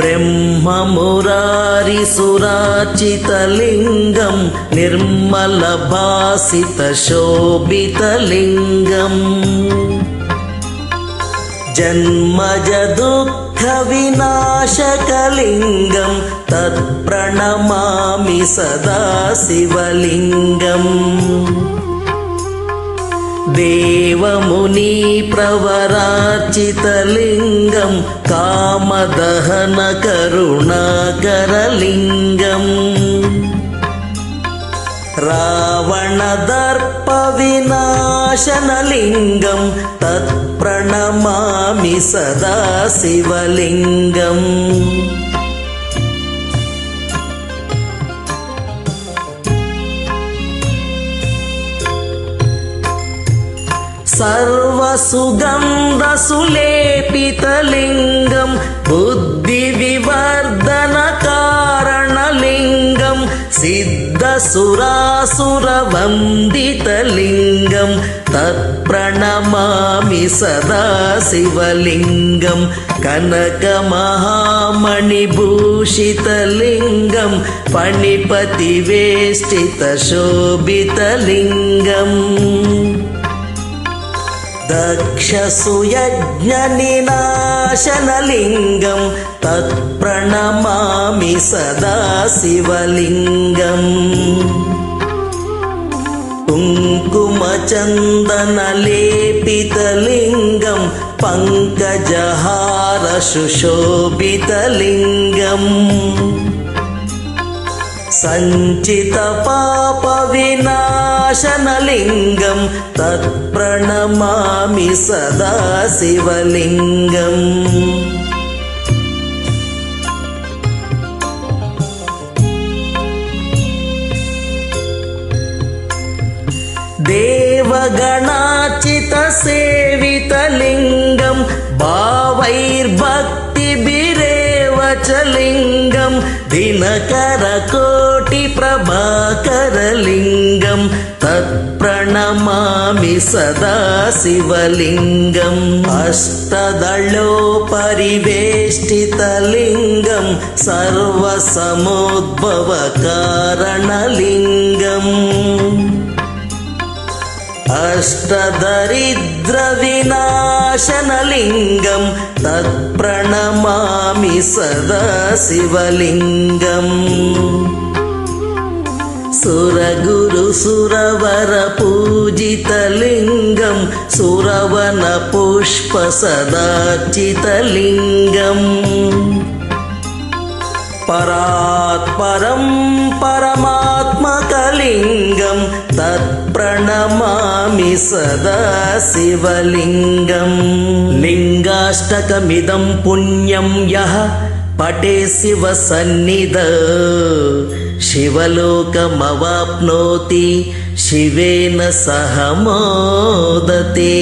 ब्रह्ममुरारिसुराचितलिङ्गं निर्मलभासितशोभितलिङ्गम्। जन्मजदुःखविनाशकलिङ्गं तत्प्रणमामि सदा शिवलिङ्गम् देवमुनिप्रवरार्चितलिङ्गं कामदहनकरुणाकरलिङ्गम् रावणदर्पविनाशनलिङ्गं तत्प्रणमामि सदा शिवलिङ्गम् सर्वसुगन्धसुलेपितलिङ्गं बुद्धिविवर्धनकारणलिङ्गं सिद्धसुरासुरवन्दितलिङ्गं तत्प्रणमामि सदा शिवलिङ्गं कनकमहामणिभूषितलिङ्गं फणिपतिवेष्टितशोभितलिङ्गम् दक्षसुयज्ञनिनाशनलिङ्गं तत्प्रणमामि सदा शिवलिङ्गम्। कुङ्कुमचन्दनलेपितलिङ्गं पङ्कजहारशुशोभितलिङ्गम् सञ्चितपापविनाशनलिङ्गं तत्प्रणमामि सदा शिवलिङ्गम्। देवगणाचितसेवितलिङ्गं भावैर्भक्तिभिरेव च लिङ्गं दिनकरकोटिप्रभाकरलिङ्गं तत्प्रणमामि सदा शिवलिङ्गम्। अष्टदलोपरिवेष्टितलिङ्गं सर्वसमोद्भवकारणलिङ्गम् अष्टदरिद्रविनाशनलिङ्गं तत्प्रणमामि सदा शिवलिङ्गम् सुरगुरुसुरवरपूजितलिङ्गं सुरवनपुष्पसदाचितलिङ्गम् परात्परं परमात्मकलिङ्गं तत्प्रणमामि सदा शिवलिङ्गम्। लिङ्गाष्टकमिदं पुण्यं यः पटे शिवसन्निध। शिवलोकमवाप्नोति शिवेन सह मोदते